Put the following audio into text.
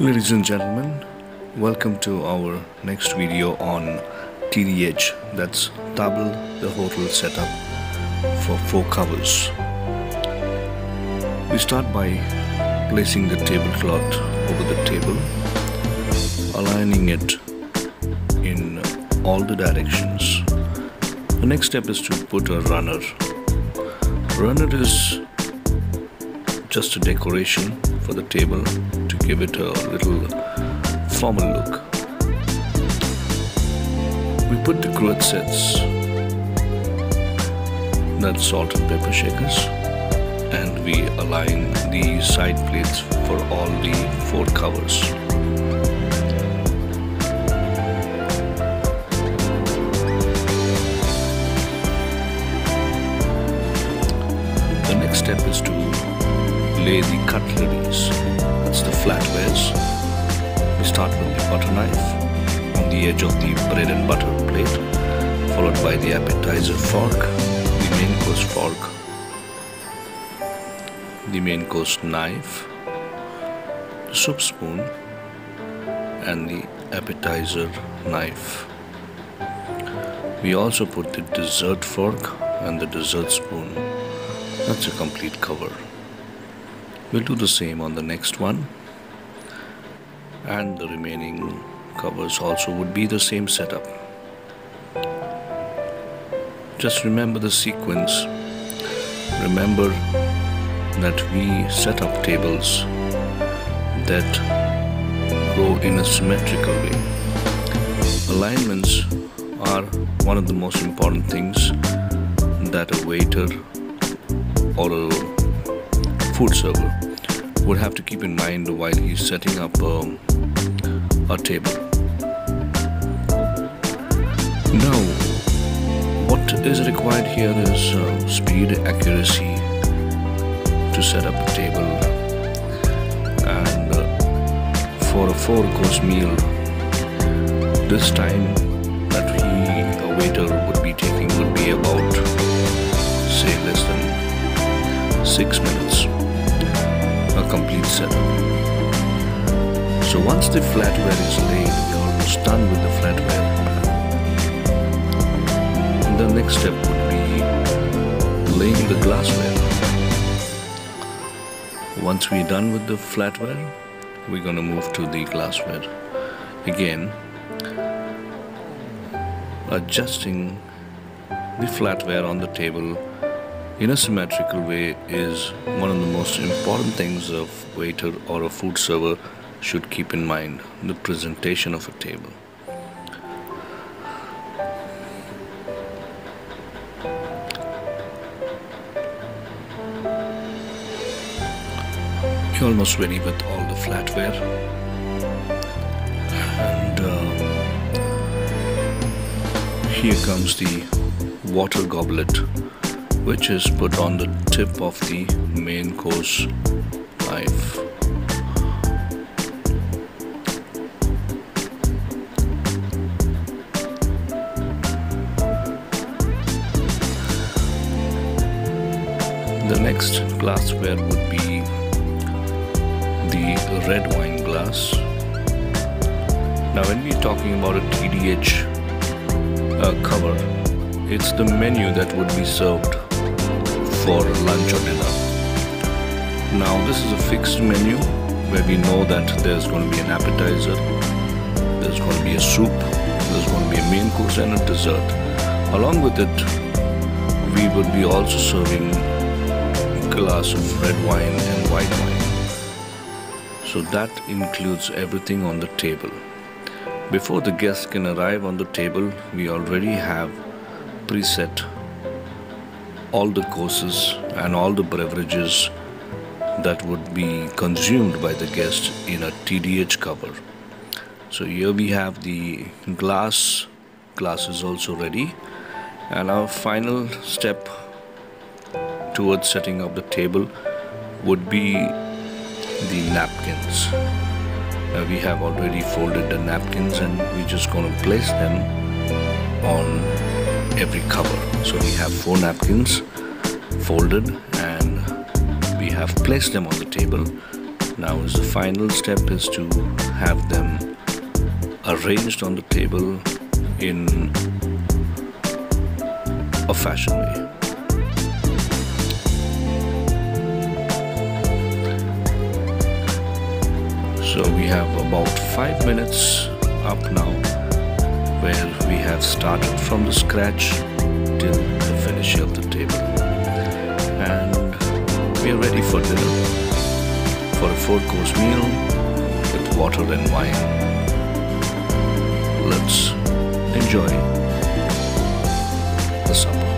Ladies and gentlemen, welcome to our next video on TDH that's Table d'hôte setup for four covers. We start by placing the tablecloth over the table, aligning it in all the directions. The next step is to put a runner. Runner is just a decoration for the table give it a little formal look. We put the cruet sets, that's salt and pepper shakers, and we align the side plates for all the four covers. The next step is to lay the cutleries. Flatwares. We start with the butter knife on the edge of the bread and butter plate, followed by the appetizer fork, the main course fork, the main course knife, the soup spoon, and the appetizer knife. We also put the dessert fork and the dessert spoon. That's a complete cover. We'll do the same on the next one. And the remaining covers also would be the same setup. Just remember the sequence. Remember that we set up tables that go in a symmetrical way. Alignments are one of the most important things that a waiter or a food server would have to keep in mind while he's setting up um, a table. Now, what is required here is uh, speed, accuracy to set up a table, and uh, for a four-course meal, this time that he, a waiter, would be taking would be about, say, less than six minutes complete setup. So once the flatware is laid, we're almost done with the flatware. The next step would be laying the glassware. Once we're done with the flatware, we're going to move to the glassware. Again, adjusting the flatware on the table in a symmetrical way is one of the most important things a waiter or a food server should keep in mind the presentation of a table. You're almost ready with all the flatware and uh, here comes the water goblet which is put on the tip of the main course knife. The next glassware would be the red wine glass. Now when we're talking about a TDH uh, cover, it's the menu that would be served for lunch or dinner. Now this is a fixed menu where we know that there's going to be an appetizer, there's going to be a soup, there's going to be a main course and a dessert. Along with it, we would be also serving a glass of red wine and white wine. So that includes everything on the table. Before the guests can arrive on the table, we already have preset all the courses and all the beverages that would be consumed by the guest in a TDH cover. So here we have the glass, glass is also ready and our final step towards setting up the table would be the napkins. Now we have already folded the napkins and we're just going to place them on every cover. So we have four napkins folded and we have placed them on the table. Now is the final step is to have them arranged on the table in a fashion way. So we have about five minutes up now where we have started from the scratch till the finish of the table. And we are ready for dinner. For a four course meal with water and wine. Let's enjoy the supper